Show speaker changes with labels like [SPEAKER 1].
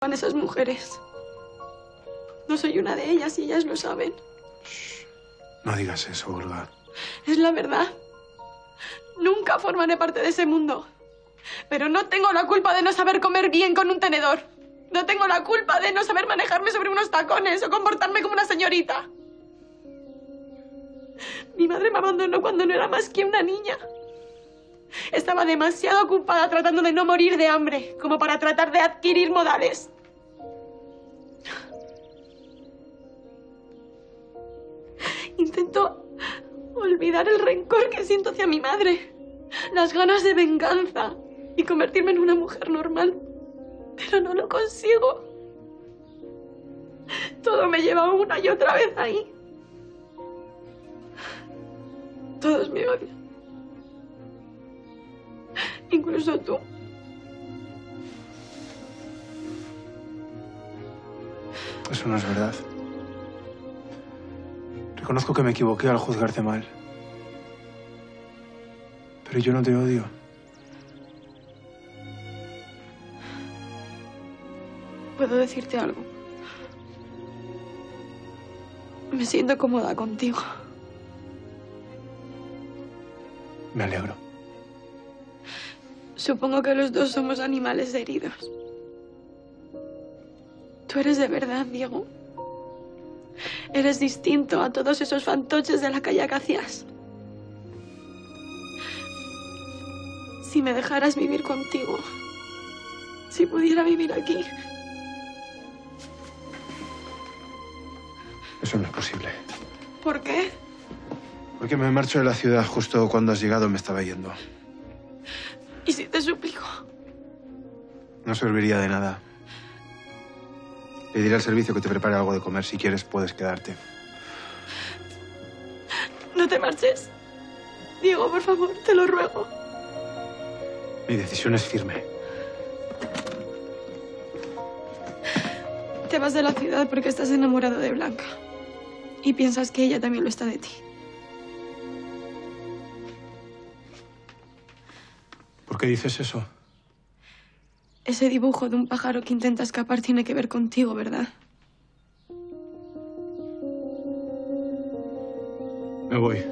[SPEAKER 1] Van esas mujeres. No soy una de ellas y ellas lo saben.
[SPEAKER 2] No digas eso, Olga.
[SPEAKER 1] Es la verdad. Nunca formaré parte de ese mundo. Pero no tengo la culpa de no saber comer bien con un tenedor. No tengo la culpa de no saber manejarme sobre unos tacones o comportarme como una señorita. Mi madre me abandonó cuando no era más que una niña. Estaba demasiado ocupada tratando de no morir de hambre como para tratar de adquirir modales. Intento olvidar el rencor que siento hacia mi madre, las ganas de venganza y convertirme en una mujer normal. Pero no lo consigo. Todo me lleva una y otra vez ahí. Todos me odian. Incluso tú.
[SPEAKER 2] Eso no es verdad. Reconozco que me equivoqué al juzgarte mal. Pero yo no te odio.
[SPEAKER 1] ¿Puedo decirte algo? Me siento cómoda contigo.
[SPEAKER 2] Me alegro.
[SPEAKER 1] Supongo que los dos somos animales heridos. Tú eres de verdad, Diego. Eres distinto a todos esos fantoches de la calle hacías. Si me dejaras vivir contigo, si pudiera vivir aquí,
[SPEAKER 2] Eso no es posible.
[SPEAKER 1] ¿por qué?
[SPEAKER 2] Porque me marcho de la ciudad justo cuando has llegado me estaba yendo.
[SPEAKER 1] ¿Y si te suplico?
[SPEAKER 2] No serviría de nada. Le diré al servicio que te prepare algo de comer. Si quieres, puedes quedarte.
[SPEAKER 1] No te marches. Diego, por favor, te lo ruego.
[SPEAKER 2] Mi decisión es firme.
[SPEAKER 1] Te vas de la ciudad porque estás enamorado de Blanca. Y piensas que ella también lo está de ti.
[SPEAKER 2] ¿Por qué dices eso?
[SPEAKER 1] Ese dibujo de un pájaro que intenta escapar tiene que ver contigo, ¿verdad?
[SPEAKER 2] Me voy.